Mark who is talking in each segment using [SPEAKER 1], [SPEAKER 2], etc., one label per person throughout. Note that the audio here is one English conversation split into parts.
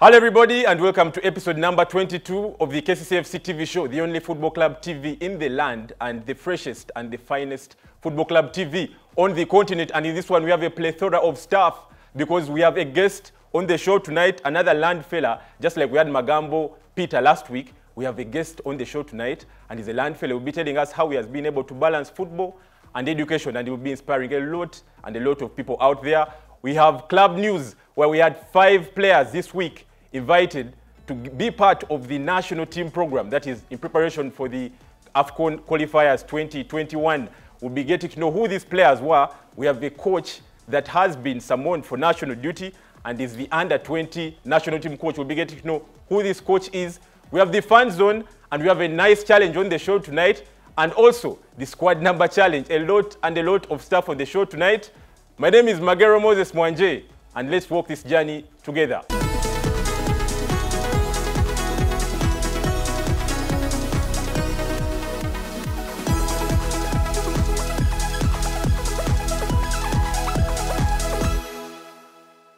[SPEAKER 1] Hello, everybody, and welcome to episode number 22 of the KCCFC TV show, the only football club TV in the land and the freshest and the finest football club TV on the continent. And in this one, we have a plethora of staff because we have a guest on the show tonight, another land fella, just like we had Magambo Peter last week. We have a guest on the show tonight, and he's a land fella. He will be telling us how he has been able to balance football and education, and he will be inspiring a lot and a lot of people out there. We have club news where we had five players this week invited to be part of the national team program that is in preparation for the AFCON qualifiers 2021. We'll be getting to know who these players were. We have a coach that has been summoned for national duty and is the under 20 national team coach. We'll be getting to know who this coach is. We have the fan zone and we have a nice challenge on the show tonight and also the squad number challenge. A lot and a lot of stuff on the show tonight. My name is Magero Moses Mwanje and let's walk this journey together.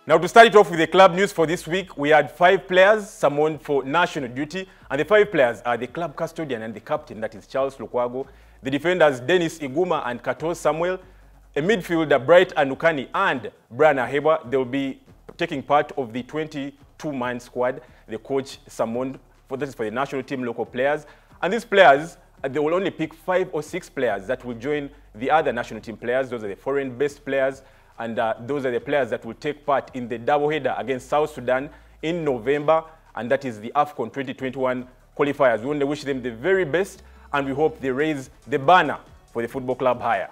[SPEAKER 1] Now, to start it off with the club news for this week, we had five players summoned for national duty, and the five players are the club custodian and the captain, that is Charles Lukwago, the defenders Dennis Iguma and Kato Samuel, a midfielder Bright Anukani and Brian Aheebwa. They will be taking part of the 22-man squad. The coach summoned for this is for the national team local players, and these players uh, they will only pick five or six players that will join the other national team players. Those are the foreign-based players and uh, those are the players that will take part in the doubleheader against South Sudan in November, and that is the AFCON 2021 qualifiers. We only wish them the very best, and we hope they raise the banner for the football club higher.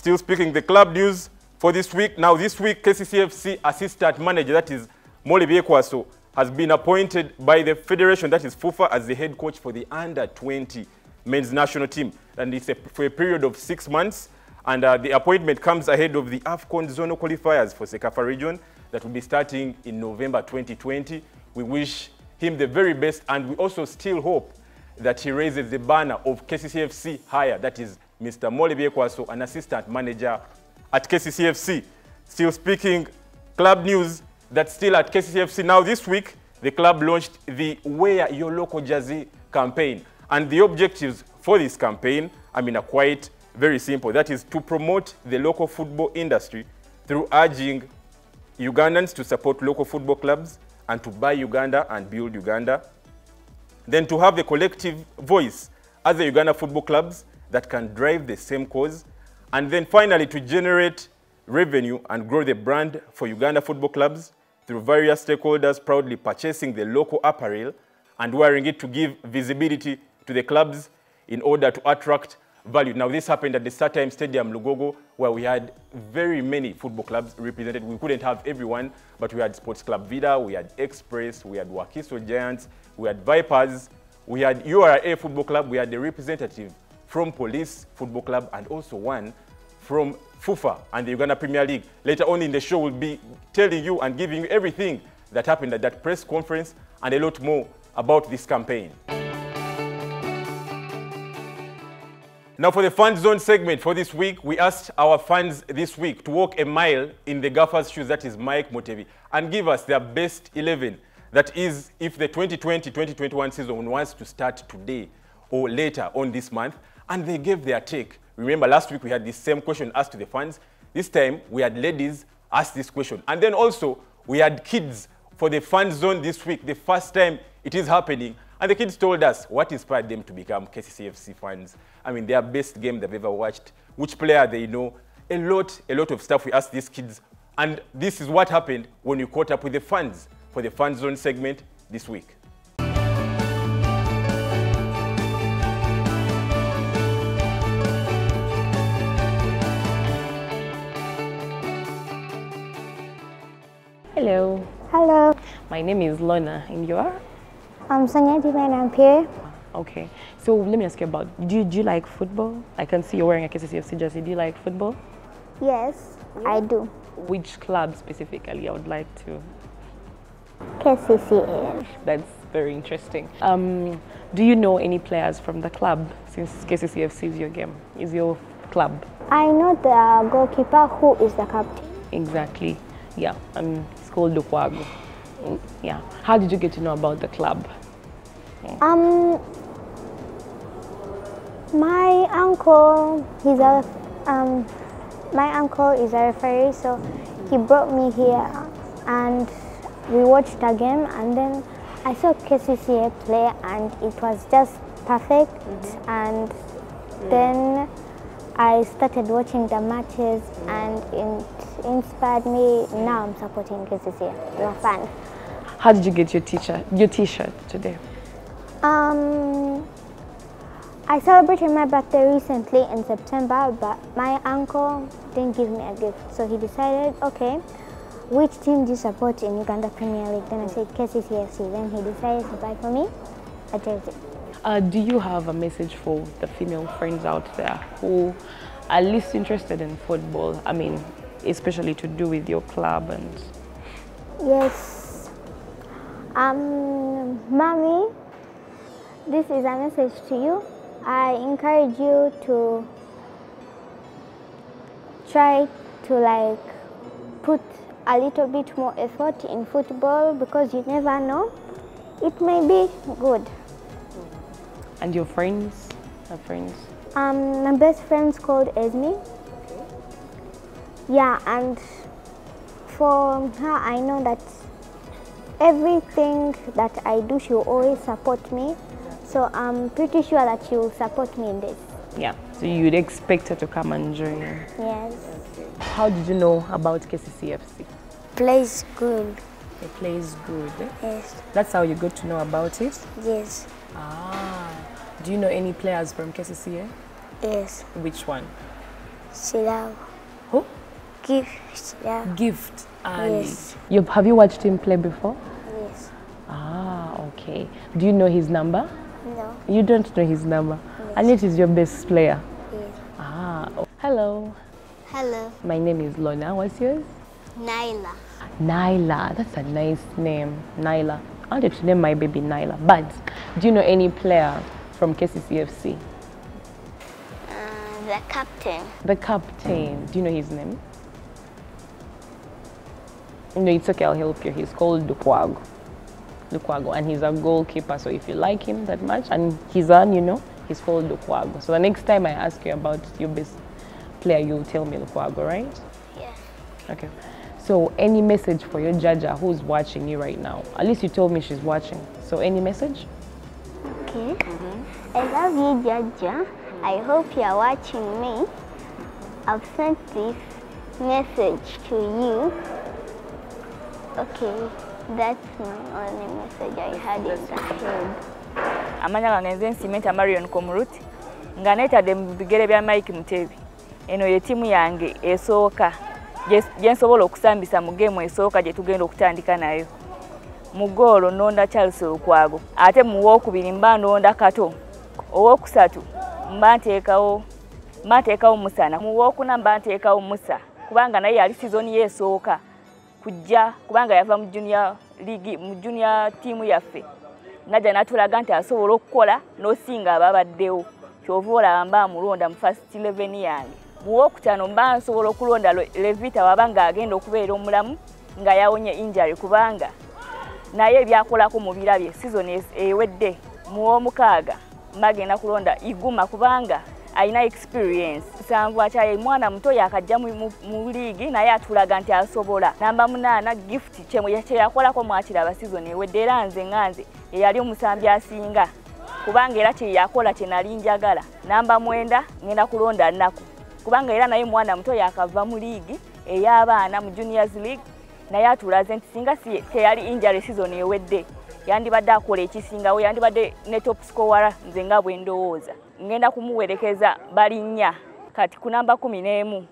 [SPEAKER 1] Still speaking the club news for this week. Now, this week, KCCFC assistant manager, that is Morley Byekwaso, has been appointed by the federation, that is FUFA, as the head coach for the under 20 men's national team. And it's a, for a period of six months. And uh, the appointment comes ahead of the AFCON zonal qualifiers for CECAFA region that will be starting in November 2020. We wish him the very best, and we also still hope that he raises the banner of KCCFC higher. That is Mr. Morley Byekwaso, an assistant manager at KCCFC. Still speaking club news that's still at KCCFC. Now this week, the club launched the Wear Your Local Jersey campaign. And the objectives for this campaign, I mean, are quite very simple. That is to promote the local football industry through urging Ugandans to support local football clubs and to buy Uganda and build Uganda. Then to have a collective voice as the Uganda football clubs that can drive the same cause. And then finally to generate revenue and grow the brand for Uganda football clubs through various stakeholders proudly purchasing the local apparel and wearing it to give visibility to the clubs in order to attract value. Now, this happened at the StarTime Stadium, Lugogo, where we had very many football clubs represented. We couldn't have everyone, but we had Sports Club Villa, we had Express, we had Wakiso Giants, we had Vipers, we had URA Football Club, we had a representative from Police Football Club, and also one from FUFA and the Uganda Premier League. Later on in the show, we'll be telling you and giving you everything that happened at that press conference and a lot more about this campaign. Now for the fan zone segment for this week, we asked our fans this week to walk a mile in the gaffer's shoes, that is Mike Mutebi, and give us their best 11. That is, if the 2020-2021 season wants to start today or later on this month, and they gave their take. Remember last week we had the same question asked to the fans. This time we had ladies ask this question. And then also we had kids for the fan zone this week, the first time it is happening. And the kids told us what inspired them to become KCCFC fans. I mean, their best game they've ever watched, which player they know, a lot, a lot of stuff we asked these kids. And this is what happened when we caught up with the fans for the fan zone segment this week.
[SPEAKER 2] Hello,
[SPEAKER 3] Hello,
[SPEAKER 2] my name is Lorna, and you are?
[SPEAKER 3] I'm Sonia Divine Ampere.
[SPEAKER 2] Okay, so let me ask you about do you, do you like football? I can see you're wearing a KCCFC jersey. Do you like football?
[SPEAKER 3] Yes, I do.
[SPEAKER 2] Which club specifically? I would like to.
[SPEAKER 3] KCCA.
[SPEAKER 2] That's very interesting. Um, do you know any players from the club since KCCFC is your game, is your club?
[SPEAKER 3] I know the goalkeeper who is the captain.
[SPEAKER 2] Exactly. Yeah, um, it's called Lukwago. Yeah. How did you get to know about the club?
[SPEAKER 3] Um, my uncle, he's a, um, my uncle is a referee, so he brought me here, and we watched a game, and then I saw KCCA play, and it was just perfect, and then I started watching the matches, and it inspired me. Now I'm supporting KCCA. I'm a fan.
[SPEAKER 2] How did you get your teacher your T-shirt today?
[SPEAKER 3] Um, I celebrated my birthday recently in September, but my uncle didn't give me a gift. So he decided, okay, which team do you support in Uganda Premier League? Then I said KCCFC. Then he decided to buy for me a jersey.
[SPEAKER 2] Uh, do you have a message for the female friends out there who are least interested in football? I mean, especially to do with your club and
[SPEAKER 3] Yes. Um, mommy, this is a message to you. I encourage you to try to like put a little bit more effort in football because you never know. It may be good.
[SPEAKER 2] and your friends, your friends.
[SPEAKER 3] Um, my best friend's called Esme. Yeah, and for her, I know that everything that I do, she will always support me. So I'm pretty sure that she will support me in this.
[SPEAKER 2] Yeah. So you'd expect her to come and join. you?
[SPEAKER 3] Yes.
[SPEAKER 2] How did you know about KCCFC?
[SPEAKER 3] Plays good.
[SPEAKER 2] The play is good.
[SPEAKER 3] Yes.
[SPEAKER 2] That's how you got to know about it.
[SPEAKER 3] Yes.
[SPEAKER 2] Ah. Do you know any players from KCCA?
[SPEAKER 3] Yes.
[SPEAKER 2] Which one?
[SPEAKER 3] Silav.
[SPEAKER 2] Who?
[SPEAKER 3] Give Silav.
[SPEAKER 2] Gift Ali.
[SPEAKER 3] Yes.
[SPEAKER 2] You, have you watched him play before?
[SPEAKER 3] Yes.
[SPEAKER 2] Ah, okay. Do you know his number?
[SPEAKER 3] No.
[SPEAKER 2] You don't know his number. And it is your best player.
[SPEAKER 3] Yes.
[SPEAKER 2] Ah. oh. Hello.
[SPEAKER 3] Hello.
[SPEAKER 2] My name is Lona. What's yours?
[SPEAKER 3] Naila.
[SPEAKER 2] Nyla. That's a nice name. Nyla. I wanted to name my baby Nyla. But do you know any player from KCCFC?
[SPEAKER 3] Uh, the captain.
[SPEAKER 2] The captain. Do you know his name? No, it's okay. I'll help you. He's called Lukwago. Lukwago, and he's a goalkeeper. So if you like him that much, and he's on, you know, he's called Lukwago. So the next time I ask you about your best player, you'll tell me Lukwago, right?
[SPEAKER 3] Yeah.
[SPEAKER 2] Okay. So any message for your Jaja who's watching you right now? At least you told me she's watching. So any message?
[SPEAKER 3] Okay. I love you, Jaja. I hope you are watching me. I've sent this message to you. Okay, that's my only message I had in the head.
[SPEAKER 4] amanya gange nze nsimenta marion komrut nga neetadde mu bigere bya mike mutebi. Eno ye ttiimu yange esooka. Gye nsobola okusambisa mu geemu esooka gye tugenda okutandika nayo. Mu goolo nnonda charles lukwago ate mu wookubiri mba ndonda kato. Owookusatu mba nteekawo mba nteekawo musana mu wookuna mba nteekawo musa. Kubanga naye yali sizoni ye esooka kujja kubanga yava mu junior league mu junior ttiimu yaffe. Najja natulaga nti asobola okukola n'osinga ababaddewo. Kyova olaba mba mulonda mu first eleven yange. Mu wookutaano mba nsobola okulonda Lo- levita waba ng'agenda okubeera omulamu nga yawonye injury kubanga naye ebyakolako mu birabye es- ewedde mu w'omukaaga mbagenda kulonda iguma kubanga alina experience. Musanvu akyaye mwana muto yakajja mu- liigi naye atulaga nti asobola. Namba munaana gift kye- kye yakolako mwakiraba season ewedde era nze nga nze yeyali omusambi asinga. Kubanga era kye yakola kye nali njagala. Namba mwenda ngenda kulonda nnaku. Kubanga era naye mwana muto yakava mu liigi ey'abaana mu juniors league naye atulaze nti singa si- teyali injury season ewedde. Yandibadde akola ekisingawo yandibadde ne top scorer nze nga bwe ndowooza ngenda kumuwerekeza balinnya kati ku namba kumi n'emu.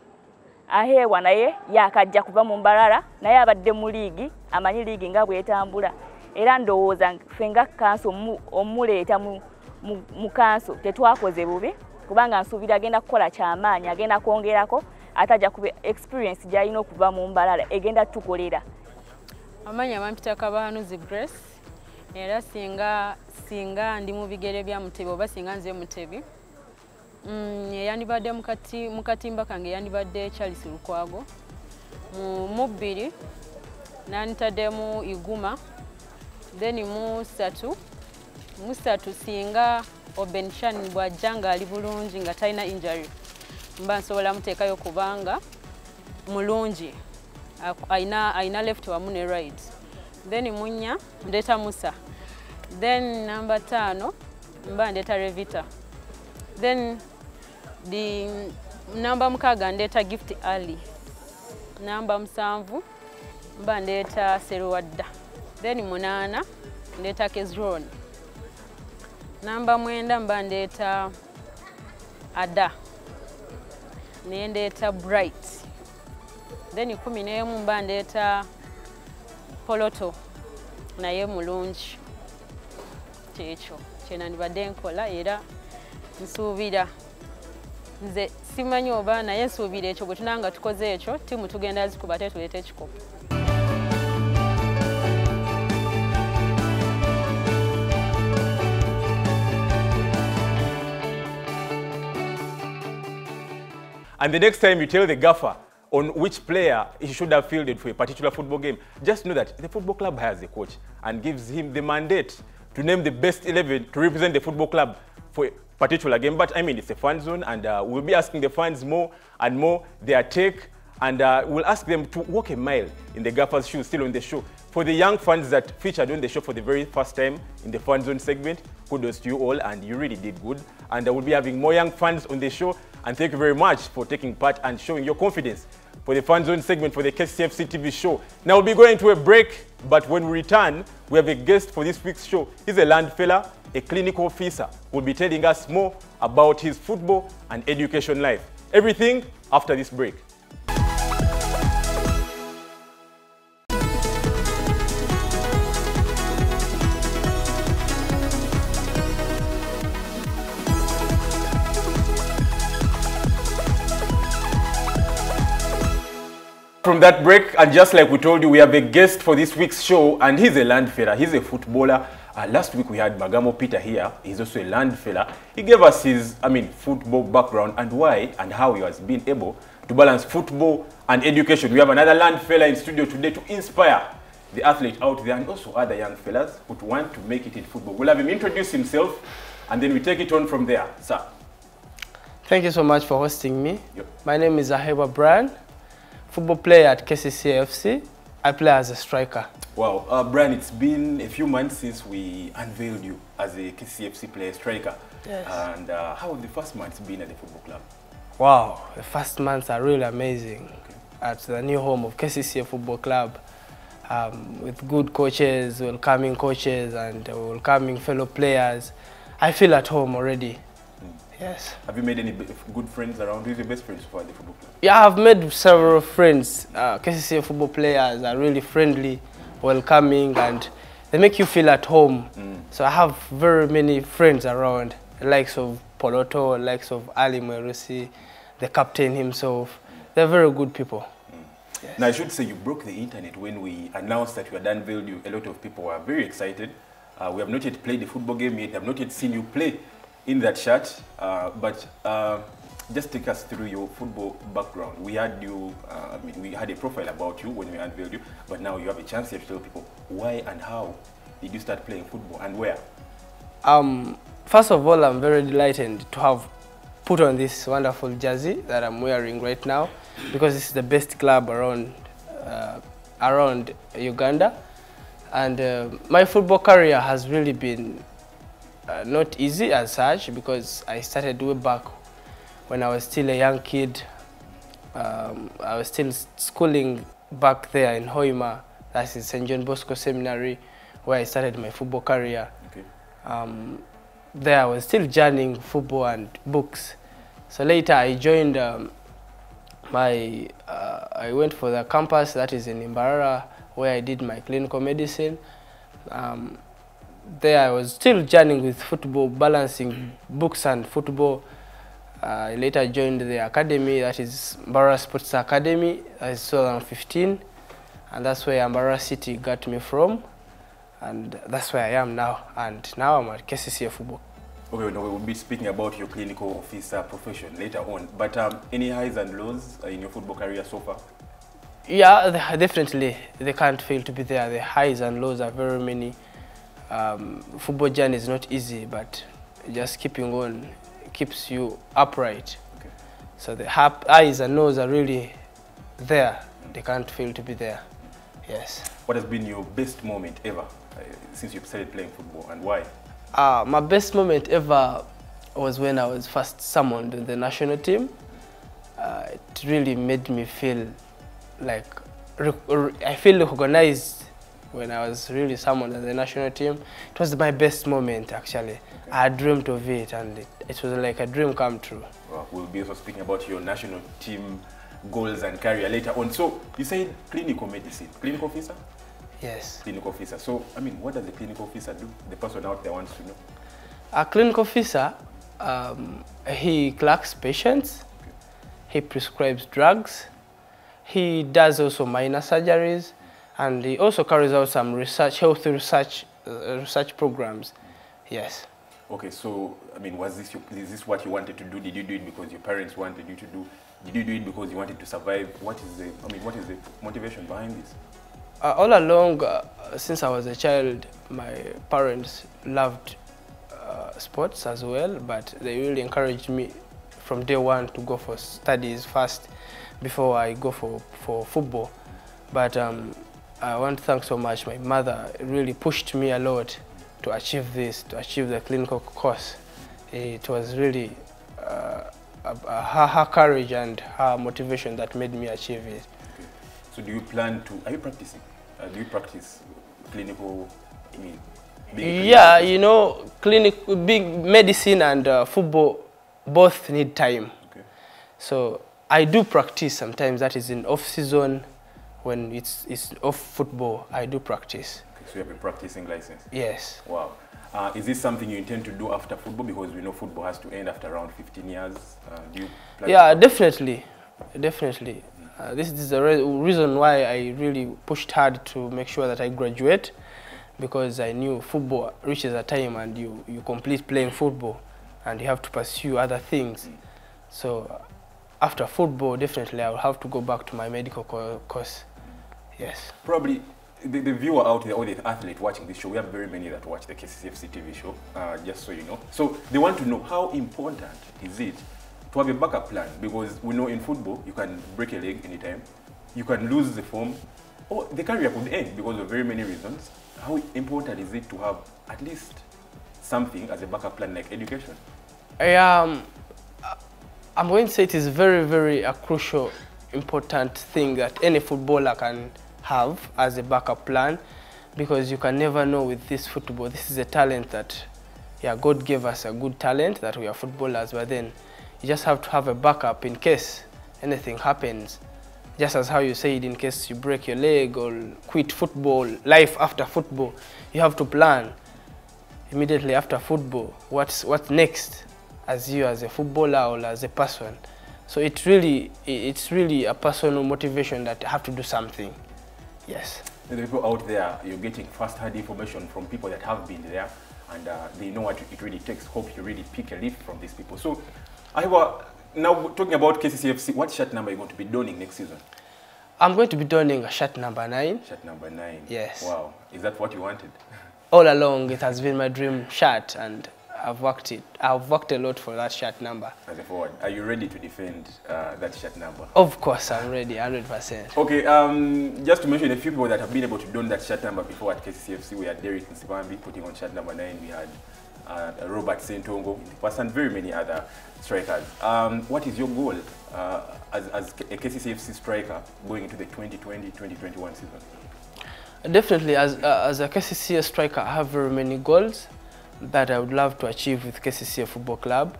[SPEAKER 4] Aheewa naye yakajja kuva mu mbalala naye abadde mu liigi amanyi liigi nga bwetambula. Era ndowooza ffe nga kanso omu- omuleeta mu- kanso tetwakoze bubi kubanga nsuubira agenda kukola kyamaanyi agenda kwongerako ate ajja kuba experience gy'alina okuva mu mbalala egenda tukolera.
[SPEAKER 5] Amanyi amampita kabahanuzi grace era singa singa ndi mu bigere bya mutebi oba singa nze mutebi mm, eyandibadde mu kati- mu katimba kange yandibadde charles lukwago. Mu mubbiri nantademu iguma then musatu musatu singa obenchan bwajja ngaali bulungi nga talina injury mba nsobola muteekayo kubanga mulungi ayina left wamu ne right then munya ndeeta musa. Then namba tano mba ndeeta revita. Then di namba mukaaga ndeeta gift ali. Namba musanvu mba ndeeta seruwadda. Then munaana ndeeta kezron. Namba mwenda mba ndeeta ada. Naye ndeeta bright. Then kumi n'emu mba ndeeta poloto. Naye mulungi. Kyekyo kyenandibadde nkola era nsuubira. Nze simanyi oba naye nsuubira ekyo bwe tunanga tukoze ekyo timu tugenda zikuba te tuleeta ekikopo.
[SPEAKER 1] And the next time you tell the gaffer on which player he should have fielded for a particular football game, just know that the football club hires a coach and gives him the mandate to name the best 11 to represent the football club for a particular game. But I mean, it's a fan zone, and uh, we'll be asking the fans more and more their take, and uh, we'll ask them to walk a mile in the gaffer's shoes, still on the show. For the young fans that featured on the show for the very first time in the fan zone segment, kudos to you all, and you really did good. And uh, we'll be having more young fans on the show. And thank you very much for taking part and showing your confidence for the fan zone segment for the KCFC TV show. Now we'll be going to a break, but when we return, we have a guest for this week's show. He's a land fella, a clinical officer, will be telling us more about his football and education life. Everything after this break. From that break, and just like we told you, we have a guest for this week's show, and he's a land fella. He's a footballer. Uh, last week we had Magambo Peter here. He's also a land fella. He gave us his, I mean, football background and why and how he has been able to balance football and education. We have another land fella in studio today to inspire the athlete out there and also other young fellas who want to make it in football. We'll have him introduce himself, and then we take it on from there. Sir.
[SPEAKER 6] Thank you so much for hosting me.
[SPEAKER 1] Yep.
[SPEAKER 6] My name is Aheebwa Brian, football player at KCCFC. I play as a striker.
[SPEAKER 1] Wow, uh, Brian, it's been a few months since we unveiled you as a KCFC player striker.
[SPEAKER 6] Yes.
[SPEAKER 1] And uh, how have the first months been at the football club?
[SPEAKER 6] Wow, the first months are really amazing at the new home of KCCA Football Club um, with good coaches, welcoming coaches, and welcoming fellow players. I feel at home already. Yes.
[SPEAKER 1] Have you made any good friends around? Who's your best friends for the football club?
[SPEAKER 6] Yeah, I've made several friends. Uh, KCCA football players are really friendly, welcoming, and they make you feel at home. So I have very many friends around, the likes of Poloto, likes of Ali Mwerusi, the captain himself. They're very good people.
[SPEAKER 1] Now, I should say you broke the internet when we announced that you had unveiled you. A lot of people were very excited. Uh, we have not yet played the football game yet. I've not yet seen you play in that shirt. Uh, but uh, just take us through your football background. We had you, uh, I mean, we had a profile about you when we unveiled you, but now you have a chance to tell people why and how did you start playing football and where?
[SPEAKER 6] Um, first of all, I'm very delighted to have put on this wonderful jersey that I'm wearing right now because this is the best club around uh, around Uganda, and uh, my football career has really been uh, not easy as such because I started way back when I was still a young kid. Um, I was still schooling back there in Hoima, that's in St. John Bosco Seminary, where I started my football career.
[SPEAKER 1] Okay.
[SPEAKER 6] Um, there I was still journeying football and books. So later I joined um, my, uh, I went for the campus that is in Mbarara where I did my clinical medicine. Um, there I was still journeying with football, balancing books and football. Uh, I later joined the academy, that is Mbarara Sports Academy, that is 2015. And that's where Mbarara City got me from. And that's where I am now. And now I'm at KCCA Football.
[SPEAKER 1] Okay, no, we will be speaking about your clinical officer profession later on. But um, any highs and lows uh, in your football career so far?
[SPEAKER 6] Yeah, definitely. They can't fail to be there. The highs and lows are very many. Um, football journey is not easy, but just keeping on keeps you upright.
[SPEAKER 1] Okay.
[SPEAKER 6] So the highs and nose are really there. They can't fail to be there. Yes.
[SPEAKER 1] What has been your best moment ever uh, since you started playing football and why?
[SPEAKER 6] Uh, my best moment ever was when I was first summoned in the national team. Uh, it really made me feel like I feel recognized when I was really summoned in the national team. It was my best moment actually. I dreamt of it and it, it was like a dream come true.
[SPEAKER 1] Well, we'll be also speaking about your national team goals and career later on. So you said clinical medicine, clinical officer?
[SPEAKER 6] Yes.
[SPEAKER 1] Clinical officer. So, I mean, what does the clinical officer do? The person out there wants to know.
[SPEAKER 6] A clinical officer, um, he clerks patients, he prescribes drugs, he does also minor surgeries, and he also carries out some research, health research, uh, research programs. Yes.
[SPEAKER 1] Okay, so, I mean, was this, your, is this what you wanted to do? Did you do it because your parents wanted you to do? Did you do it because you wanted to survive? What is the, I mean, what is the motivation behind this?
[SPEAKER 6] Uh, all along, uh, since I was a child, my parents loved uh, sports as well, but they really encouraged me from day one to go for studies first before I go for, for football. But um, I want to thank so much my mother really pushed me a lot to achieve this, to achieve the clinical course. It was really uh, her, her courage and her motivation that made me achieve it.
[SPEAKER 1] Okay. So do you plan to, are you practicing? Uh, do you practice clinical, I mean, being a clinical
[SPEAKER 6] Yeah, you know, clinic, big medicine and uh, football both need time.
[SPEAKER 1] Okay.
[SPEAKER 6] So I do practice sometimes. That is in off season, when it's it's off football. I do practice.
[SPEAKER 1] okay. So you have a practicing license?
[SPEAKER 6] Yes.
[SPEAKER 1] Wow. Uh, is this something you intend to do after football? Because we know football has to end after around 15 years. Uh, do you
[SPEAKER 6] Yeah, definitely, definitely. Uh, this is the re- reason why I really pushed hard to make sure that I graduate, because I knew football reaches a time and you you complete playing football, and you have to pursue other things. So after football, definitely I will have to go back to my medical co- course. Yes.
[SPEAKER 1] Probably the, the viewer out there or the athlete watching this show, we have very many that watch the KCCFC TV show, uh, just so you know. So they want to know how important is it to have a backup plan? Because we know in football, you can break a leg anytime, you can lose the form, or the career could end because of very many reasons. How important is it to have at least something as a backup plan like education?
[SPEAKER 6] I, um, I'm going to say it is very, very a crucial, important thing that any footballer can have as a backup plan because you can never know with this football. This is a talent that, yeah, God gave us a good talent that we are footballers, but then you just have to have a backup in case anything happens. Just as how you said, in case you break your leg or quit football, life after football, you have to plan immediately after football what's what's next as you as a footballer or as a person so it really it's really a personal motivation that I have to do something yes
[SPEAKER 1] The people out there, you're getting first-hand information from people that have been there, and uh, they know what it really takes. Hope you really pick a leaf from these people. So, I wa- now talking about KCCFC, what shirt number are you going to be donning next season?
[SPEAKER 6] i'm going to be donning a shirt number nine
[SPEAKER 1] Shirt number nine.
[SPEAKER 6] Yes.
[SPEAKER 1] Wow. Is that what you wanted?
[SPEAKER 6] all along it has been my dream shirt and i've worked it i've worked a lot for that shirt number
[SPEAKER 1] As a forward, are you ready to defend uh, that shirt number?
[SPEAKER 6] of course i'm ready 100%
[SPEAKER 1] Okay, um, just to mention a few people that have been able to don that shirt number before at KCCFC, we had Derek Nsibambi putting on shirt number nine. We had uh, Robert Ssentongo and very many other strikers. Um, what is your goal uh, as, as a KCCFC striker going into the 2020-2021 season?
[SPEAKER 6] Definitely, as, uh, as a KCCA striker, I have very many goals that I would love to achieve with KCCA Football Club.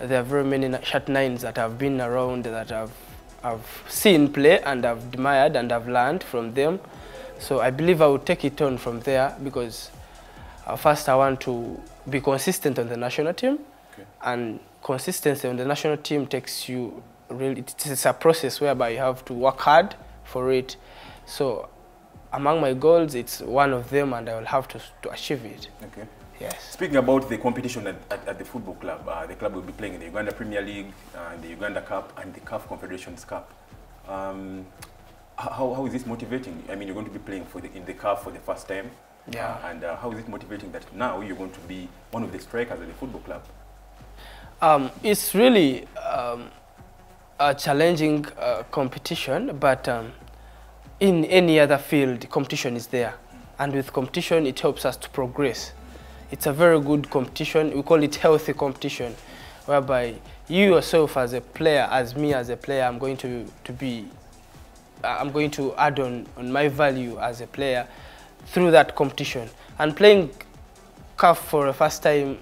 [SPEAKER 6] There are very many shirt nines that I've been around that I've, I've seen play and I've admired and I've learned from them. So I believe I will take it on from there because uh, first I want to be consistent on the national team
[SPEAKER 1] Okay.
[SPEAKER 6] and consistency on the national team takes you really it's a process whereby you have to work hard for it so among my goals it's one of them and i will have to, to achieve it
[SPEAKER 1] Okay.
[SPEAKER 6] Yes
[SPEAKER 1] Speaking about the competition at, at, at the football club, uh, the club will be playing in the Uganda Premier League, uh, the Uganda Cup, and the CAF Confederations Cup. Um, how, how is this motivating? I mean, you're going to be playing for the, in the CAF for the first time.
[SPEAKER 6] Yeah.
[SPEAKER 1] Uh, and uh, how is it motivating that now you're going to be one of the strikers at the football club?
[SPEAKER 6] Um, it's really um, a challenging uh, competition, but um, in any other field, competition is there. And with competition, it helps us to progress. It's a very good competition. We call it healthy competition, whereby you yourself as a player, as me as a player, I'm going to, to be, I'm going to add on, on my value as a player through that competition. And playing CAF for the first time,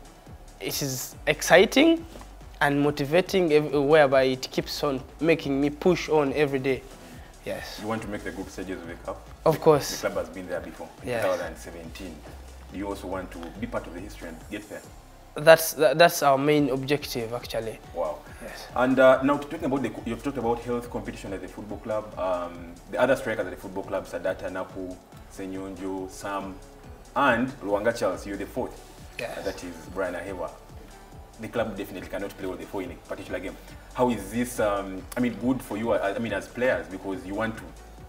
[SPEAKER 6] it is exciting and motivating, whereby it keeps on making me push on every day. Yes,
[SPEAKER 1] You want to make the group stages of the CAF?
[SPEAKER 6] of course.
[SPEAKER 1] The club has been there before, in
[SPEAKER 6] Yes.
[SPEAKER 1] 2017. You also want to be part of the history and get there.
[SPEAKER 6] That's that, that's our main objective, actually.
[SPEAKER 1] Wow.
[SPEAKER 6] Yes.
[SPEAKER 1] And uh, now talking about the, you've talked about health competition at the football club. Um, the other strikers at the football club, Sadata, Napu, Senyonjo, Sam, and Luanga Charles, you're the fourth.
[SPEAKER 6] Yes.
[SPEAKER 1] Uh, that is Brian Ahewa. The club definitely cannot play all the four in a particular game. How is this, um, I mean, good for you, I, I mean, as players, because you want to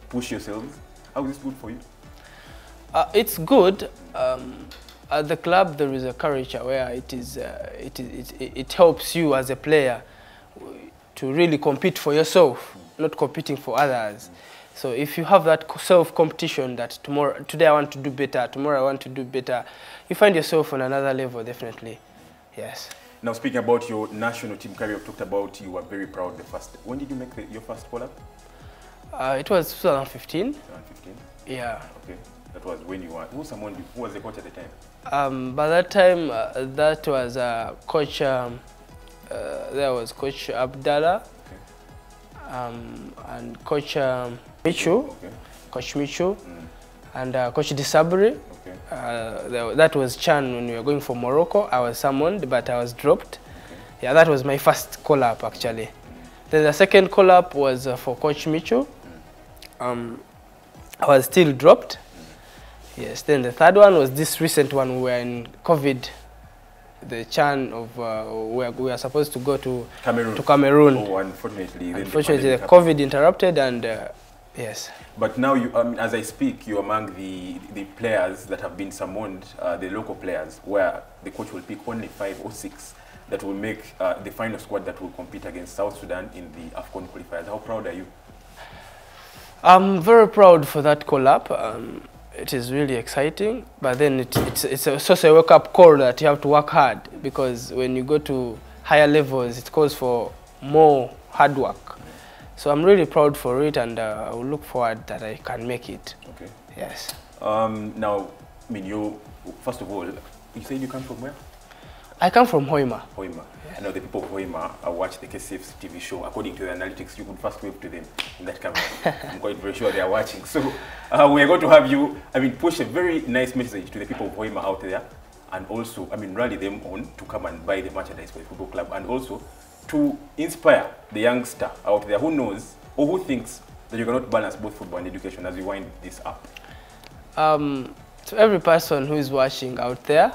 [SPEAKER 1] push yourselves? How is this good for you?
[SPEAKER 6] Uh, it's good. Um, at the club, there is a culture where it is, uh, it, is it, it helps you as a player to really compete for yourself, not competing for others. So if you have that self competition that tomorrow, today I want to do better, tomorrow I want to do better, you find yourself on another level, definitely. Yes.
[SPEAKER 1] Now, speaking about your national team career, you talked about you were very proud the first. When did you make the, your first call up?
[SPEAKER 6] Uh, it was 2015.
[SPEAKER 1] 2015.
[SPEAKER 6] Yeah.
[SPEAKER 1] Okay, that was when you were. Who someone? Who was the coach at the time?
[SPEAKER 6] Um, by that time, uh, that was uh, Coach. Um, uh, there was Coach Abdallah um, and Coach um, Micho,
[SPEAKER 1] Okay.
[SPEAKER 6] Coach Micho,
[SPEAKER 1] Mm.
[SPEAKER 6] and uh, Coach Desabre.
[SPEAKER 1] Okay.
[SPEAKER 6] Uh, that was Chan when we were going for Morocco. I was summoned, but I was dropped. Yeah, that was my first call up actually. Then the second call up was uh, for Coach Micho. Um, I was still dropped. Yes. Then the third one was this recent one. We were in COVID. The Chan of uh, where we were supposed to go to
[SPEAKER 1] Cameroon.
[SPEAKER 6] to Cameroon.
[SPEAKER 1] Oh, unfortunately. the
[SPEAKER 6] Unfortunately, the
[SPEAKER 1] happened.
[SPEAKER 6] COVID interrupted, and uh, yes.
[SPEAKER 1] But now, you, um, as I speak, you're among the, the players that have been summoned, uh, the local players, where the coach will pick only five or six that will make uh, the final squad that will compete against South Sudan in the AFCON qualifiers. How proud are you?
[SPEAKER 6] I'm very proud for that collab. Um, it is really exciting, but then it, it's, it's also a wake-up call that you have to work hard because when you go to higher levels, it calls for more hard work. So I'm really proud for it, and uh, I will look forward that I can make it.
[SPEAKER 1] Okay.
[SPEAKER 6] Yes.
[SPEAKER 1] Um, now, I mean, you, first of all, you said you come from where?
[SPEAKER 6] I come from Hoima.
[SPEAKER 1] Hoima. I know the people of Hoima uh, watch the KCF's TV show. According to the analytics, you could first wave to them in that camera. I'm quite very sure they are watching. So uh, we are going to have you, I mean, push a very nice message to the people of Hoima out there and also, I mean, rally them on to come and buy the merchandise for the football club and also to inspire the youngster out there who knows or who thinks that you cannot balance both football and education as we wind this up.
[SPEAKER 6] Um, to every person who is watching out there,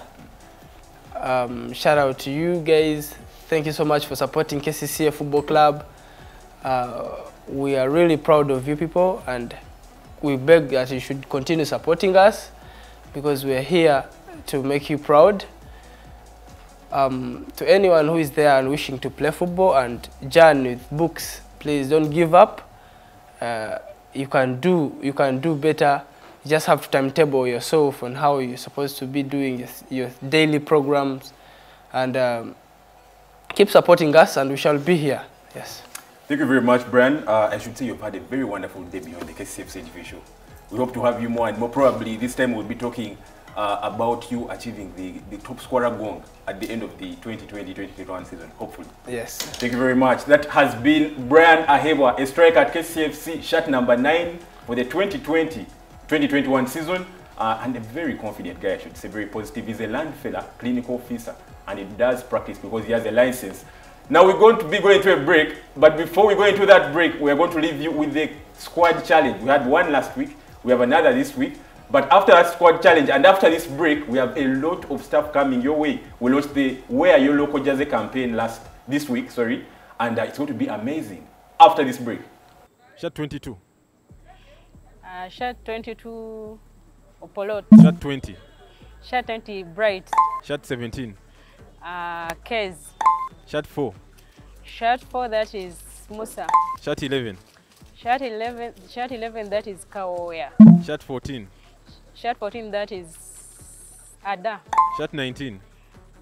[SPEAKER 6] um, shout out to you guys. Thank you so much for supporting KCCA Football Club. Uh, we are really proud of you people and we beg that you should continue supporting us because we are here to make you proud. Um, to anyone who is there and wishing to play football and Jan with books, please don't give up. Uh, you can do you can do better. You just have to timetable yourself on how you're supposed to be doing your, your daily programs, and um, keep supporting us, and we shall be here. Yes.
[SPEAKER 1] Thank you very much, Brian. Uh, I should say you've had a very wonderful debut on the KCFC TV show. We hope to have you more and more. Probably this time we'll be talking uh, about you achieving the, the top scorer gong at the end of the 2020-2021 season, hopefully.
[SPEAKER 6] Yes.
[SPEAKER 1] Thank you very much. That has been Brian Aheebwa, a striker at KCFC, shirt number 9 for the 2020-2021 season. Uh, and a very confident guy, I should say, very positive. He's a land fella, clinical officer, and he does practice because he has a license. Now we're going to be going to a break, but before we go into that break, we're going to leave you with the squad challenge. We had one last week, we have another this week. But after that squad challenge and after this break, we have a lot of stuff coming your way. We launched the Wear Your Local Jersey campaign last this week, sorry, and uh, it's going to be amazing after this break. Shot 22.
[SPEAKER 5] Uh, shirt 22 Opolot.
[SPEAKER 1] Shirt 20.
[SPEAKER 5] Shot 20 Bright.
[SPEAKER 1] Shot 17.
[SPEAKER 5] Uh, Kez.
[SPEAKER 1] Shirt 4.
[SPEAKER 5] Shirt 4 that is Musa.
[SPEAKER 1] Shirt 11.
[SPEAKER 5] Shirt 11, shirt 11 that is Kaoya.
[SPEAKER 1] Shirt 14.
[SPEAKER 5] Shirt 14 that is Ada.
[SPEAKER 1] Shirt 19.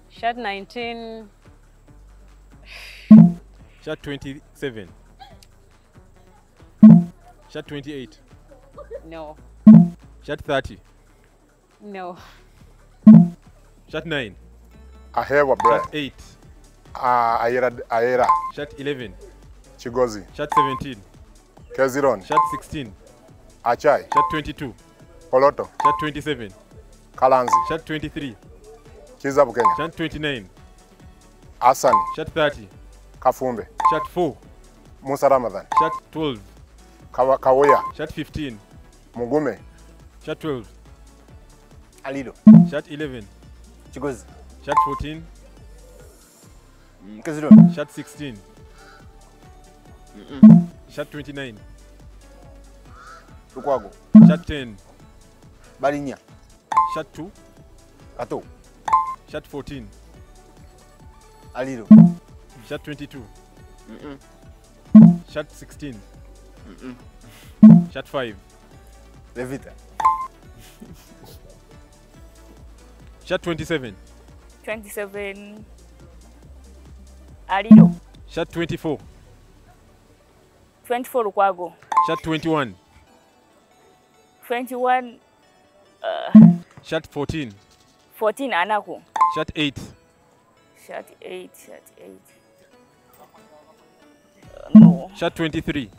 [SPEAKER 5] Shirt 19
[SPEAKER 1] Shirt 27. Shirt 28.
[SPEAKER 5] no.
[SPEAKER 1] Shirt 30.
[SPEAKER 5] No.
[SPEAKER 1] Shirt 9.
[SPEAKER 7] Ahewa bre
[SPEAKER 1] Shirt 8.
[SPEAKER 7] Ah, ayera ayera
[SPEAKER 1] Shirt 11.
[SPEAKER 7] chigozi
[SPEAKER 1] Shirt 17.
[SPEAKER 7] keziron
[SPEAKER 1] Shirt 16.
[SPEAKER 7] achai
[SPEAKER 1] Shirt 22.
[SPEAKER 7] poloto
[SPEAKER 1] Shirt 27.
[SPEAKER 7] kalanzi
[SPEAKER 1] Shirt 23.
[SPEAKER 7] chiza bukenya
[SPEAKER 1] Shirt 29.
[SPEAKER 7] asani
[SPEAKER 1] Shirt 30.
[SPEAKER 7] kafumbe
[SPEAKER 1] Shirt 4.
[SPEAKER 7] musa ramadhan
[SPEAKER 1] Shirt 12.
[SPEAKER 7] Kawa, kawoya
[SPEAKER 1] Shirt 15.
[SPEAKER 7] mugume
[SPEAKER 1] Shirt 12.
[SPEAKER 8] alido
[SPEAKER 1] Shirt 11.
[SPEAKER 8] chigozi
[SPEAKER 1] Shirt 14.
[SPEAKER 8] kezidon
[SPEAKER 1] Shirt 16. Shirt 29.
[SPEAKER 8] lukwago
[SPEAKER 1] Shirt 10.
[SPEAKER 8] balinya
[SPEAKER 1] Shirt 2.
[SPEAKER 8] kato
[SPEAKER 1] Shirt 14.
[SPEAKER 8] alido
[SPEAKER 1] Shirt 22. Shirt 16. Shirt 5.
[SPEAKER 8] levita
[SPEAKER 1] Shirt 27.
[SPEAKER 4] 27 alido
[SPEAKER 1] Shot 24.
[SPEAKER 4] 24 lukwago
[SPEAKER 1] Shot 21.
[SPEAKER 4] 21
[SPEAKER 1] Shirt 14.
[SPEAKER 4] 14 anako
[SPEAKER 1] Shot 8.
[SPEAKER 4] Shot 8 shot 8 uh, no
[SPEAKER 1] Shot 23.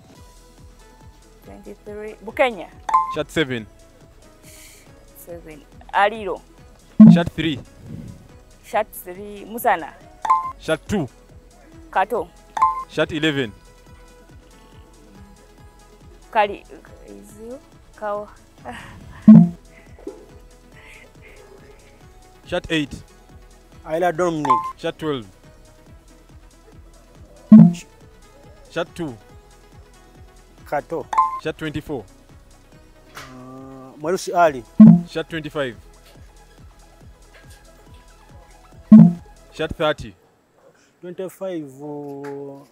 [SPEAKER 4] 23 bukenya
[SPEAKER 1] Shot 7.
[SPEAKER 4] 7 aliro
[SPEAKER 1] Shot 3.
[SPEAKER 4] Shirt 3 musana
[SPEAKER 1] Shirt 2.
[SPEAKER 4] kato
[SPEAKER 1] Shirt 11.
[SPEAKER 4] kali kawa
[SPEAKER 1] Shirt 8.
[SPEAKER 9] Ayla Dominic,
[SPEAKER 1] Shirt 12. Shot 2.
[SPEAKER 9] Kato,
[SPEAKER 1] Shirt 24.
[SPEAKER 9] uh, Marusi Ali,
[SPEAKER 1] Shirt 25. Shirt 30.
[SPEAKER 9] 25 uh,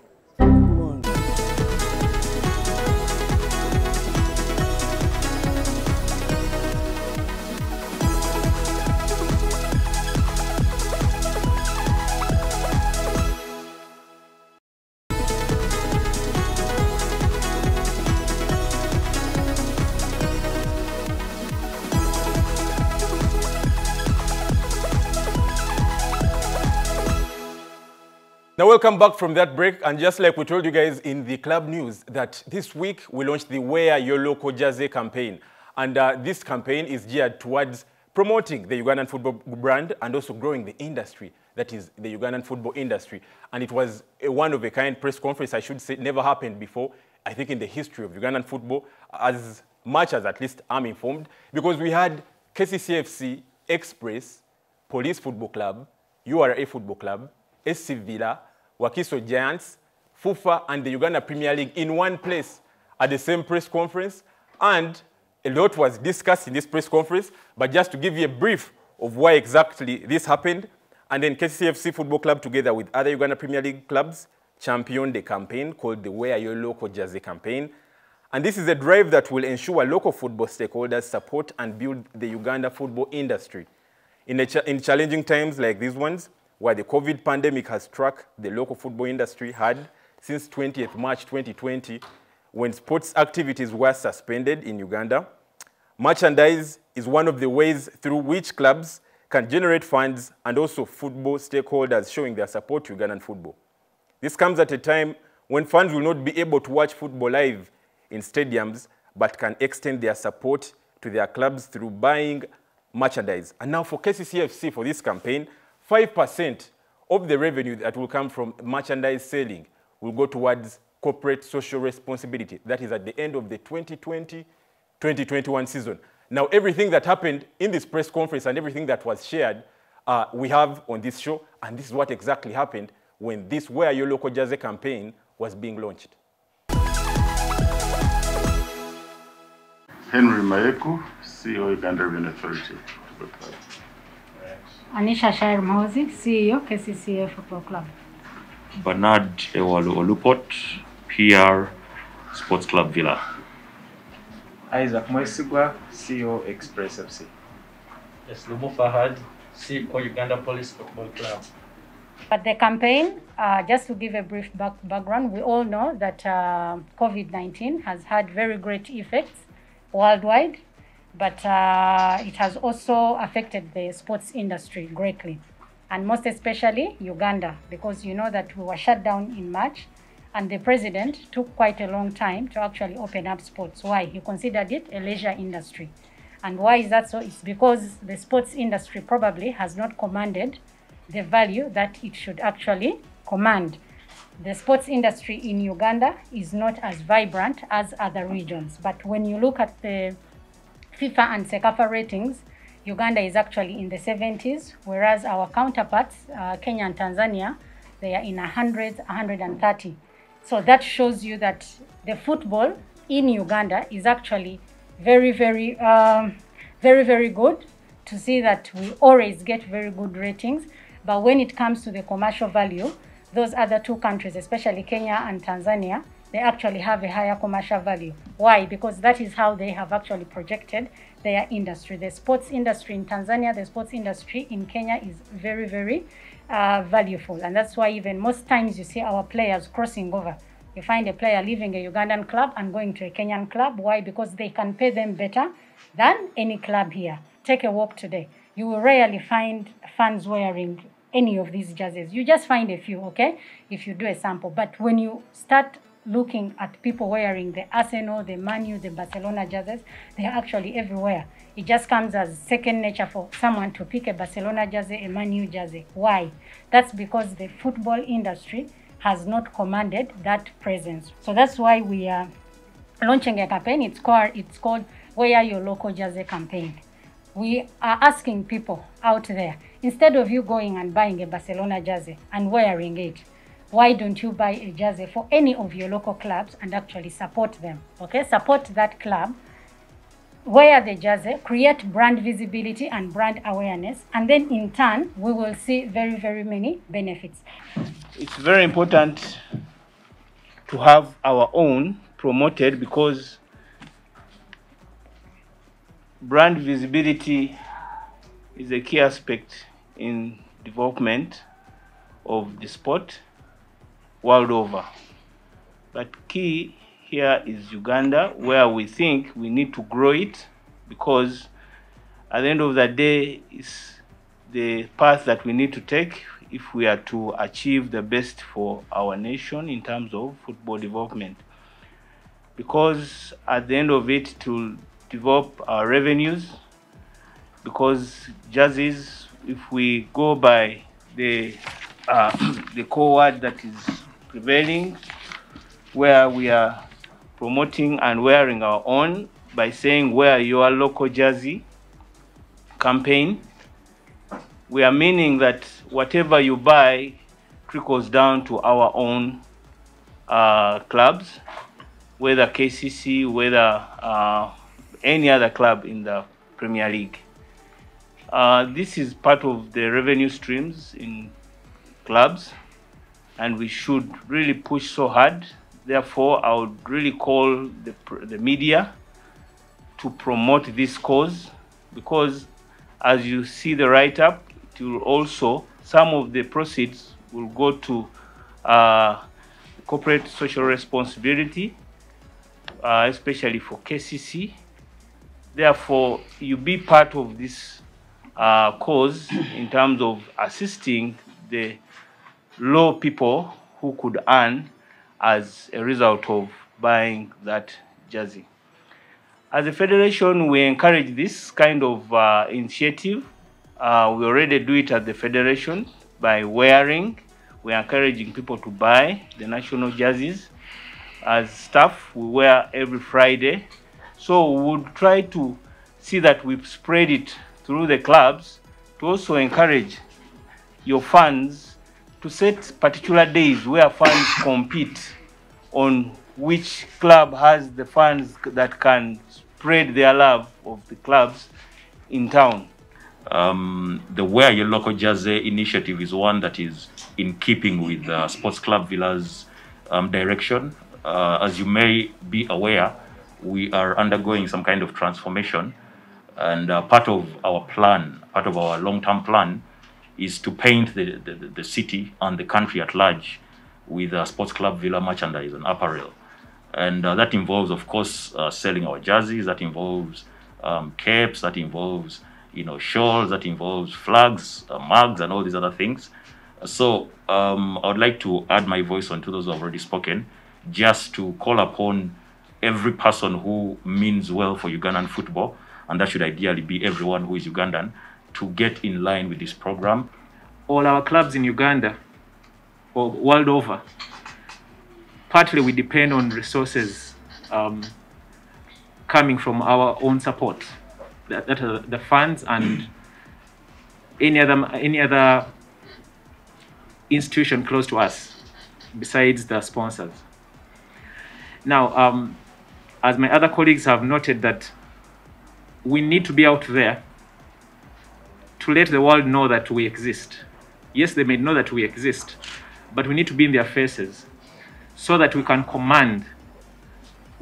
[SPEAKER 1] welcome back from that break. And just like we told you guys in the club news, that this week we launched the Wear Your Local Jersey campaign. And uh, this campaign is geared towards promoting the Ugandan football brand and also growing the industry, that is the Ugandan football industry. And it was a one of a kind press conference, I should say, never happened before, I think, in the history of Ugandan football, as much as at least I'm informed, because we had KCCFC, Express, Police Football Club, URA Football Club, SC Villa, Wakiso Giants, FUFA, and the Uganda Premier League in one place at the same press conference. And a lot was discussed in this press conference, but just to give you a brief of why exactly this happened, and then KCFC Football Club, together with other Uganda Premier League clubs, championed a campaign called the Wear Your Local Jersey campaign. And this is a drive that will ensure local football stakeholders support and build the Uganda football industry. In, in challenging times like these ones, where the COVID pandemic has struck the local football industry hard since 20th March 2020, when sports activities were suspended in Uganda, merchandise is one of the ways through which clubs can generate funds and also football stakeholders showing their support to Ugandan football. This comes at a time when fans will not be able to watch football live in stadiums, but can extend their support to their clubs through buying merchandise. And now for KCCFC, for this campaign, 5% of the revenue that will come from merchandise selling will go towards corporate social responsibility. That is at the end of the 2020-2021 season. Now, everything that happened in this press conference and everything that was shared, uh, we have on this show, and this is what exactly happened when this Wear Your Local Jersey campaign was being launched.
[SPEAKER 10] Henry Mayeku, CEO Uganda Revenue Authority. Football Club.
[SPEAKER 11] Anisha Shair Mozi, CEO KCCA Football Club.
[SPEAKER 12] Bernard Ewalu Olupot, PR Sports Club Villa.
[SPEAKER 13] Isaac Mwesigwa, CEO Express FC.
[SPEAKER 14] Yes, Lumu Fahad, CEO Uganda Police Football Club.
[SPEAKER 11] But the campaign, uh, just to give a brief back background, we all know that uh, COVID 19 has had very great effects worldwide, but uh, it has also affected the sports industry greatly, and most especially Uganda, because you know that we were shut down in March, and the president took quite a long time to actually open up sports. Why? He considered it a leisure industry. And why is that so? It's because the sports industry probably has not commanded the value that it should actually command. The sports industry in Uganda is not as vibrant as other regions, but when you look at the FIFA and CECAFA ratings, Uganda is actually in the 70s, whereas our counterparts, uh, Kenya and Tanzania, they are in 100, 130. So that shows you that the football in Uganda is actually very, very, um, very, very good to see that we always get very good ratings. But when it comes to the commercial value, those other two countries, especially Kenya and Tanzania, they actually have a higher commercial value. Why? Because that is how they have actually projected their industry. The sports industry in Tanzania, the sports industry in Kenya is very, very uh, valuable. And that's why even most times you see our players crossing over. You find a player leaving a Ugandan club and going to a Kenyan club. Why? Because they can pay them better than any club here. Take a walk today. You will rarely find fans wearing any of these jerseys. You just find a few, okay, if you do a sample. But when you start looking at people wearing the Arsenal, the Manu, the Barcelona jerseys, they are actually everywhere. It just comes as second nature for someone to pick a Barcelona jersey, a Manu jersey. Why? That's because the football industry has not commanded that presence. So that's why we are launching a campaign. It's called it's called Wear Your Local Jersey campaign. We are asking people out there instead of you going and buying a Barcelona jersey and wearing it, why don't you buy a jersey for any of your local clubs and actually support them? Okay, support that club, wear the jersey, create brand visibility and brand awareness, and then in turn, we will see very, very many benefits.
[SPEAKER 15] It's very important to have our own promoted because brand visibility is a key aspect in development of the sport world over. But key here is Uganda, where we think we need to grow it because at the end of the day, it's the path that we need to take if we are to achieve the best for our nation in terms of football development. Because at the end of it, to develop our revenues, because jerseys, if we go by the uh, the core word that is prevailing, where we are promoting and wearing our own by saying wear your local jersey campaign, we are meaning that whatever you buy trickles down to our own uh, clubs, whether KCC, whether uh, any other club in the Premier League. Uh, this is part of the revenue streams in clubs, and we should really push so hard. Therefore, I would really call the, the media to promote this cause because, as you see the write up, it will also, some of the proceeds will go to uh, corporate social responsibility, uh, especially for KCC. Therefore, you be part of this uh, cause in terms of assisting the low people who could earn as a result of buying that jersey. As a federation, we encourage this kind of uh, initiative. Uh, we already do it at the federation by wearing. We're encouraging people to buy the national jerseys. As staff, we wear every Friday. So we would try to see that we spread it through the clubs to also encourage your fans to set particular days where fans compete on which club has the fans that can spread their love of the clubs in town.
[SPEAKER 12] Um, the Wear Your Local Jersey initiative is one that is in keeping with uh, Sports Club Villa's um, direction. Uh, as you may be aware, we are undergoing some kind of transformation, and uh, part of our plan, part of our long-term plan, is to paint the, the, the city and the country at large with a Sports Club Villa merchandise and apparel. And uh, that involves, of course, uh, selling our jerseys, that involves um, capes, that involves you know, shawls, that involves flags, uh, mugs, and all these other things. So um, I would like to add my voice onto those who have already spoken, just to call upon every person who means well for Ugandan football, and that should ideally be everyone who is Ugandan, to get in line with this program.
[SPEAKER 13] All our clubs in Uganda or world over, partly we depend on resources um, coming from our own support that, that are the funds and any other any other institution close to us besides the sponsors. Now, um, as my other colleagues have noted that we need to be out there to let the world know that we exist. Yes, they may know that we exist, but we need to be in their faces so that we can command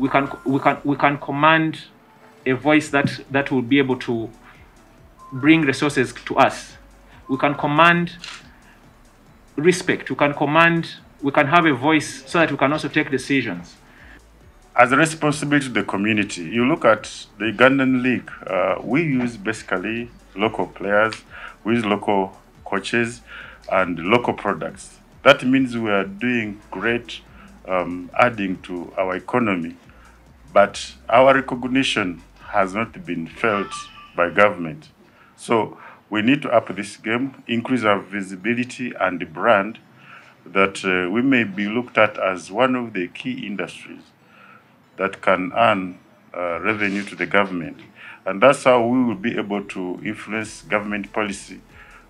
[SPEAKER 13] we can we can we can command a voice that that will be able to bring resources to us. We can command respect. We can command. We can have a voice so that we can also take decisions.
[SPEAKER 10] As a responsibility to the community, you look at the Ugandan League, uh, we use basically local players, use local coaches and local products. That means we are doing great um, adding to our economy, but our recognition has not been felt by government. So we need to up this game, increase our visibility and the brand that uh, we may be looked at as one of the key industries that can earn uh, revenue to the government. And that's how we will be able to influence government policy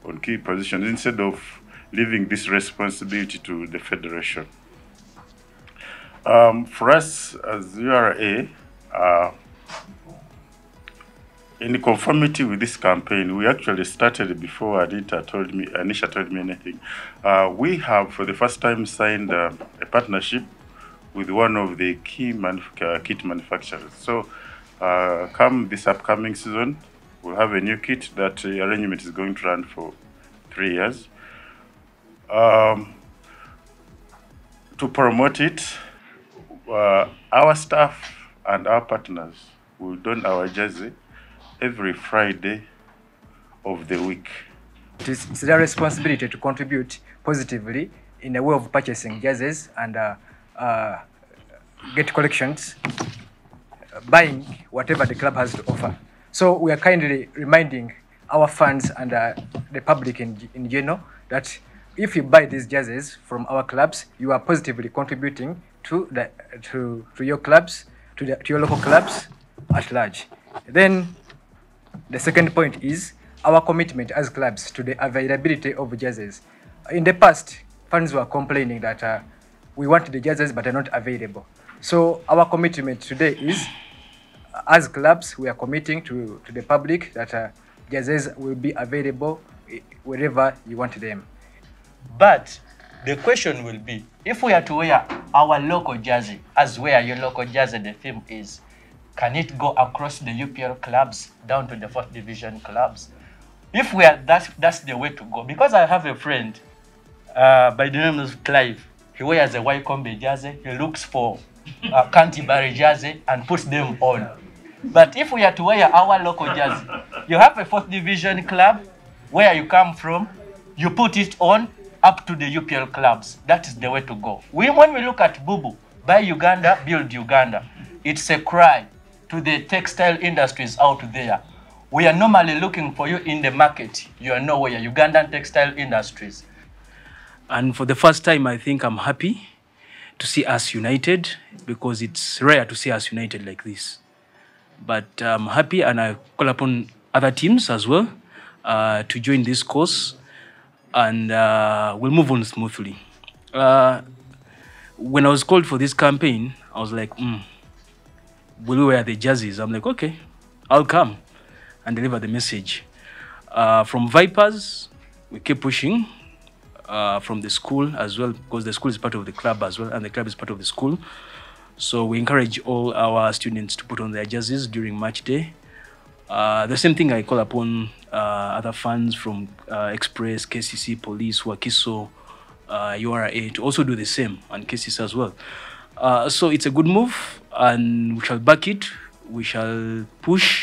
[SPEAKER 10] on key positions instead of leaving this responsibility to the federation. Um, for us as URA, uh, in conformity with this campaign, we actually started before Anita told me, Anisha told me anything. Uh, we have, for the first time, signed uh, a partnership with one of the key manuf uh, kit manufacturers. So, uh, come this upcoming season, we'll have a new kit that uh, arrangement is going to run for three years. Um, to promote it, uh, our staff and our partners will don our jersey every Friday of the week.
[SPEAKER 16] It is it's their responsibility to contribute positively in a way of purchasing jerseys and uh, uh, get collections, buying whatever the club has to offer. So we are kindly reminding our fans and uh, the public in, in general that if you buy these jerseys from our clubs, you are positively contributing to the to, to your clubs, to, the, to your local clubs at large. Then the second point is our commitment as clubs to the availability of jerseys. In the past, fans were complaining that uh, we want the jerseys but they're not available. So our commitment today is, as clubs, we are committing to, to the public that uh, jerseys will be available wherever you want them.
[SPEAKER 14] But the question will be, if we are to wear our local jersey, as wear your local jersey, the theme is, can it go across the UPL clubs down to the fourth division clubs? If we are, that's, that's the way to go. Because I have a friend uh, by the name of Clive. He wears a Wycombe jersey. He looks for a Canterbury jersey and put them on. But if we are to wear our local jersey, you have a fourth division club where you come from, you put it on up to the UPL clubs. That is the way to go. We, when we look at Bubu, buy Uganda, build Uganda, it's a cry to the textile industries out there. We are normally looking for you in the market. You are nowhere. Ugandan textile industries.
[SPEAKER 17] And for the first time, I think I'm happy to see us united because it's rare to see us united like this. But I'm happy and I call upon other teams as well uh, to join this course and uh, we'll move on smoothly. Uh, when I was called for this campaign, I was like, mm, will we wear the jerseys? I'm like, okay, I'll come and deliver the message. Uh, from Vipers, we keep pushing uh, from the school as well, because the school is part of the club as well, and the club is part of the school. So we encourage all our students to put on their jerseys during match day. Uh, the same thing I call upon uh, other fans from uh, Express, KCC, Police, Wakiso, uh, URA to also do the same, and KCC as well. Uh, so it's a good move, and we shall back it. We shall push.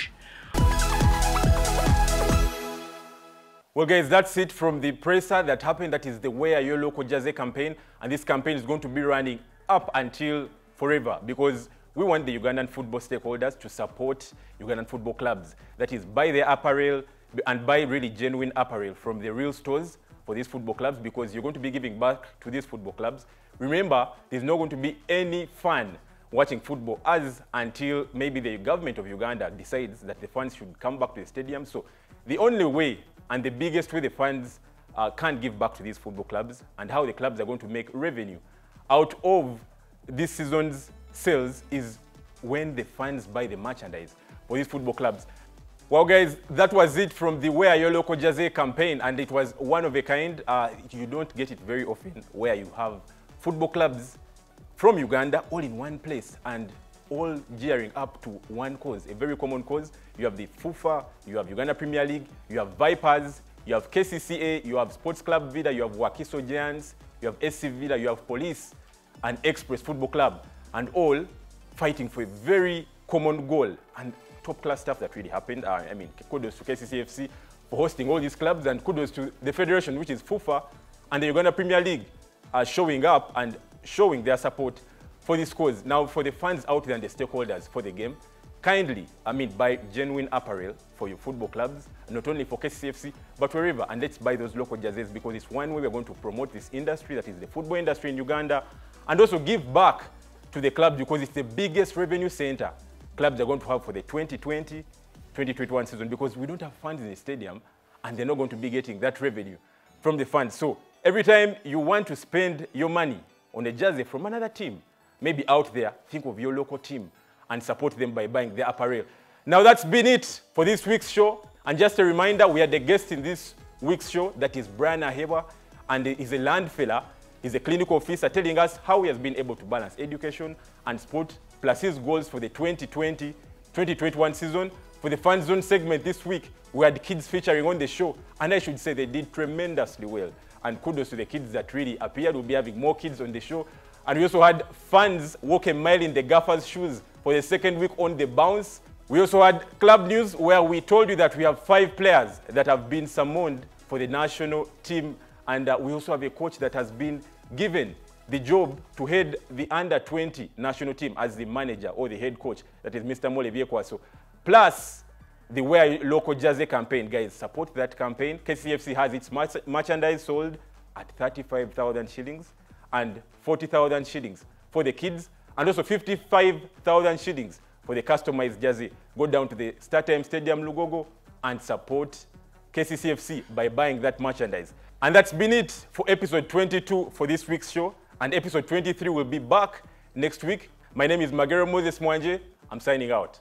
[SPEAKER 1] Well, guys, that's it from the presser that happened. That is the Wear Your Local Jersey campaign. And this campaign is going to be running up until forever because we want the Ugandan football stakeholders to support Ugandan football clubs. That is, buy their apparel and buy really genuine apparel from the real stores for these football clubs because you're going to be giving back to these football clubs. Remember, there's not going to be any fun watching football as until maybe the government of Uganda decides that the fans should come back to the stadium. So the only way and the biggest way the fans uh, can give back to these football clubs and how the clubs are going to make revenue out of this season's sales is when the fans buy the merchandise for these football clubs. Well, guys, that was it from the Wear Your Local Jersey campaign, and it was one of a kind. Uh, you don't get it very often where you have football clubs from Uganda all in one place and all gearing up to one cause, a very common cause. You have the FUFA, you have Uganda Premier League, you have Vipers, you have KCCA, you have Sports Club Villa, you have Wakiso Giants, you have SC Villa, you have Police and Express Football Club, and all fighting for a very common goal and top class stuff that really happened. Uh, I mean, kudos to KCCFC for hosting all these clubs and kudos to the federation, which is FUFA, and the Uganda Premier League are showing up and showing their support for this cause. Now, for the fans out there and the stakeholders for the game, kindly, I mean, buy genuine apparel for your football clubs, not only for KCFC, but wherever, and let's buy those local jerseys because it's one way we're going to promote this industry, that is the football industry in Uganda, and also give back to the clubs because it's the biggest revenue center clubs are going to have for the 2020 2021 season because we don't have funds in the stadium and they're not going to be getting that revenue from the funds. So every time you want to spend your money on a jersey from another team, maybe out there, think of your local team and support them by buying their apparel. Now that's been it for this week's show. And just a reminder, we had a guest in this week's show that is Brian Aheebwa, and he's a landfiller. He's a clinical officer telling us how he has been able to balance education and sport, plus his goals for the 2020-2021 season. For the fan zone segment this week, we had kids featuring on the show, and I should say they did tremendously well. And kudos to the kids that really appeared. We'll be having more kids on the show. And we also had fans walk a mile in the gaffer's shoes for the second week on the bounce. We also had club news where we told you that we have five players that have been summoned for the national team. And uh, we also have a coach that has been given the job to head the under 20 national team as the manager or the head coach, that is Mr. Morley Byekwaso. Plus, the Wear Local Jersey campaign. Guys, support that campaign. KCFC has its merchandise sold at 35,000 shillings and 40,000 shillings for the kids and also 55,000 shillings for the customized jersey. Go down to the StarTime Stadium Lugogo and support KCCFC by buying that merchandise. And that's been it for episode 22 for this week's show. And episode 23 will be back next week. My name is Magero Moses Mwanje. I'm signing out.